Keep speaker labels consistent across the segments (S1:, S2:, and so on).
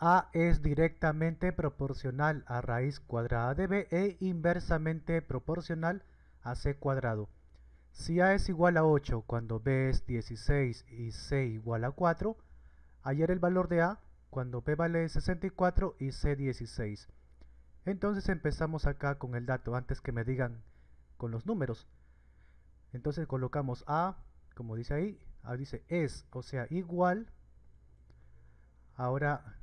S1: A es directamente proporcional a raíz cuadrada de B e inversamente proporcional a C cuadrado. Si A es igual a 8 cuando B es 16 y C igual a 4, hallar el valor de A cuando B vale 64 y C 16. Entonces empezamos acá con el dato antes que me digan con los números. Entonces colocamos A, como dice ahí, A dice es, o sea, igual. Ahora,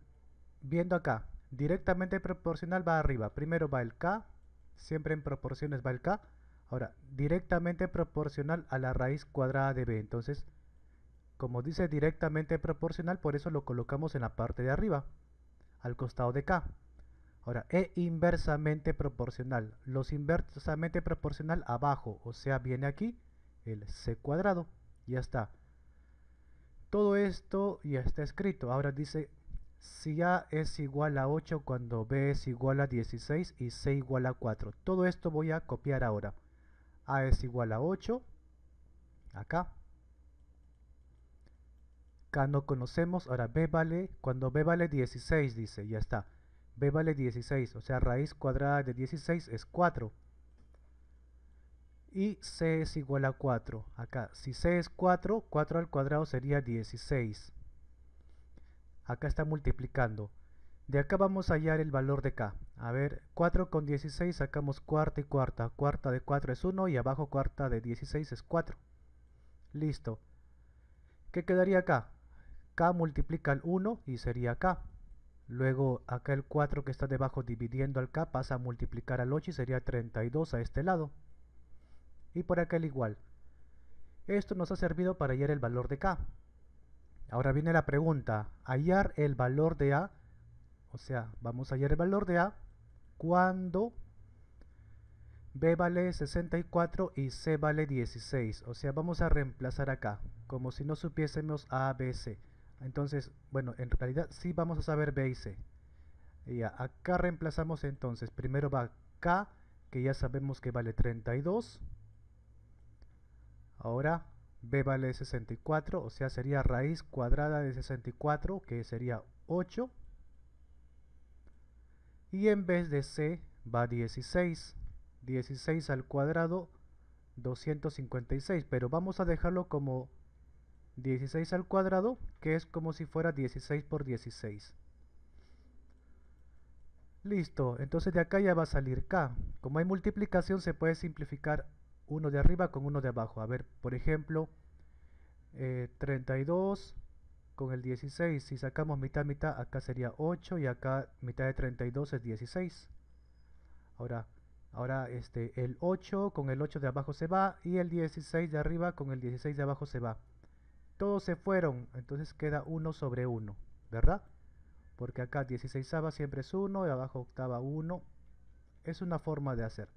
S1: viendo acá, directamente proporcional va arriba. Primero va el K, siempre en proporciones va el K Ahora, directamente proporcional a la raíz cuadrada de b. Entonces, como dice directamente proporcional, por eso lo colocamos en la parte de arriba, al costado de k. Ahora, e inversamente proporcional. Los inversamente proporcional abajo, o sea, viene aquí el c cuadrado. Ya está. Todo esto ya está escrito. Ahora dice, si a es igual a 8 cuando b es igual a 16 y c igual a 4. Todo esto voy a copiar ahora. A es igual a 8, acá. K no conocemos, ahora B vale, cuando B vale 16 dice, ya está. B vale 16, o sea raíz cuadrada de 16 es 4. Y C es igual a 4, acá. Si C es 4, 4 al cuadrado sería 16. Acá está multiplicando. De acá vamos a hallar el valor de K. A ver, 4 con 16 sacamos cuarta y cuarta. Cuarta de 4 es 1 y abajo cuarta de 16 es 4. Listo. ¿Qué quedaría acá? K multiplica el 1 y sería K. Luego acá el 4 que está debajo dividiendo al K pasa a multiplicar al 8 y sería 32 a este lado. Y por acá el igual. Esto nos ha servido para hallar el valor de K. Ahora viene la pregunta, hallar el valor de A o sea, vamos a hallar el valor de A cuando B vale 64 y C vale 16. O sea, vamos a reemplazar acá, como si no supiésemos A, B, C. Entonces, bueno, en realidad sí vamos a saber B y C. Y acá reemplazamos entonces, primero va K, que ya sabemos que vale 32. Ahora B vale 64, o sea, sería raíz cuadrada de 64, que sería 8 y en vez de c va 16 16 al cuadrado 256 pero vamos a dejarlo como 16 al cuadrado que es como si fuera 16 por 16 listo entonces de acá ya va a salir k. Como hay multiplicación se puede simplificar uno de arriba con uno de abajo a ver por ejemplo 32 eh, con el 16, si sacamos mitad mitad, acá sería 8 y acá mitad de 32 es 16. Ahora, ahora este, el 8 con el 8 de abajo se va y el 16 de arriba con el 16 de abajo se va. Todos se fueron, entonces queda 1 sobre 1, ¿verdad? Porque acá 16 siempre es 1 y abajo octava 1. Es una forma de hacer.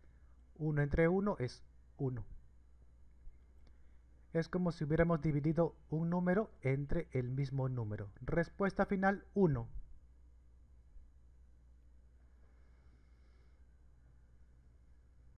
S1: 1 entre 1 es 1 es como si hubiéramos dividido un número entre el mismo número. Respuesta final 1.